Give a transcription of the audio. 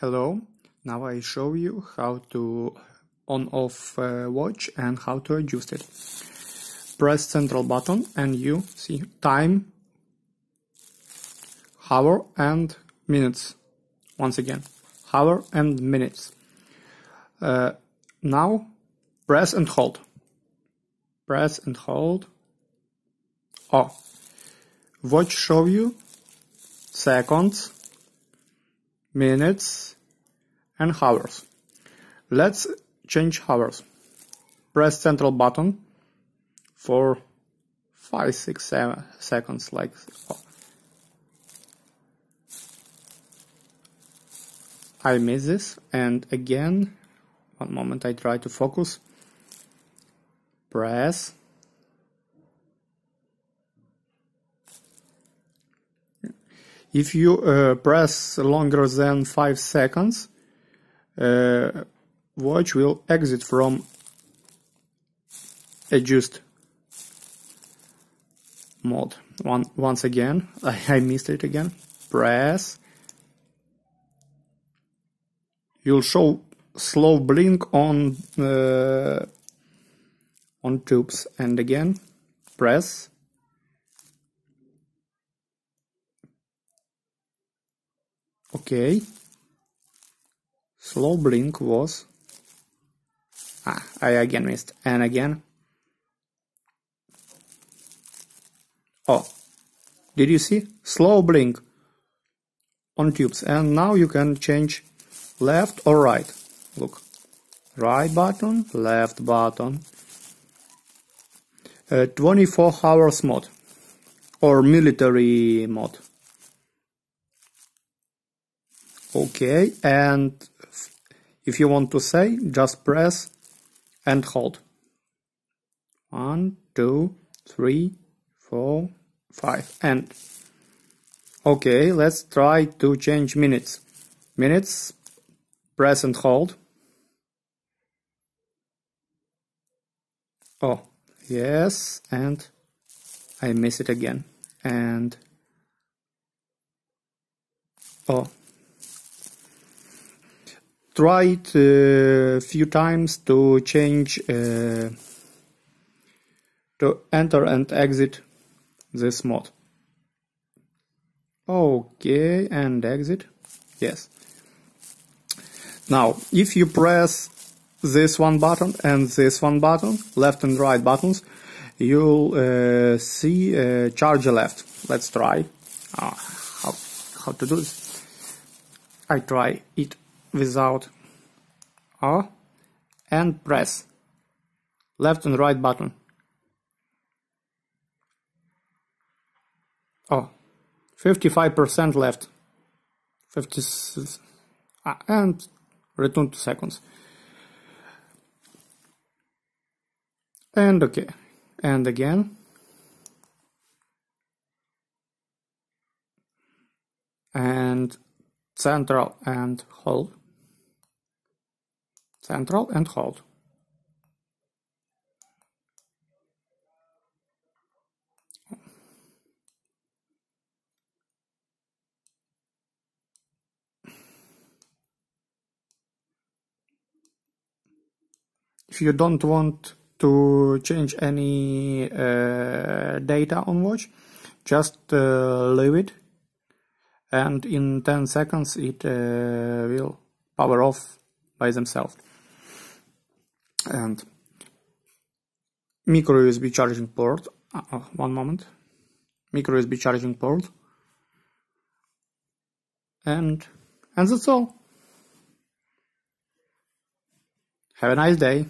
Hello, now I show you how to on off uh, watch and how to adjust it. Press central button and you see time, hour and minutes. Once again, hour and minutes. Uh, now press and hold. Press and hold. Oh, watch show you seconds minutes and hours. Let's change hours. Press central button for 5, 6, 7 seconds like so. I miss this and again one moment I try to focus press If you uh, press longer than 5 seconds, uh, watch will exit from adjust mode. One, once again, I, I missed it again. Press. You'll show slow blink on uh, on tubes and again press Okay. Slow blink was... Ah, I again missed. And again. Oh. Did you see? Slow blink on tubes. And now you can change left or right. Look. Right button, left button. Uh, 24 hours mode. Or military mode. OK, and if you want to say, just press and hold. One, two, three, four, five, and OK, let's try to change minutes. Minutes, press and hold. Oh, yes, and I miss it again. And oh, it a uh, few times to change uh, to enter and exit this mode. Okay and exit. Yes. Now if you press this one button and this one button left and right buttons you'll uh, see uh, charger left. Let's try. Uh, how, how to do this? I try it without R and press left and right button. Oh, 55% left. 50 uh, and return to seconds. And okay. And again. And central and hold central and hold. If you don't want to change any uh, data on watch, just uh, leave it and in 10 seconds it uh, will power off by themselves. And micro USB charging port uh, uh, one moment. Micro USB charging port. And and that's all. Have a nice day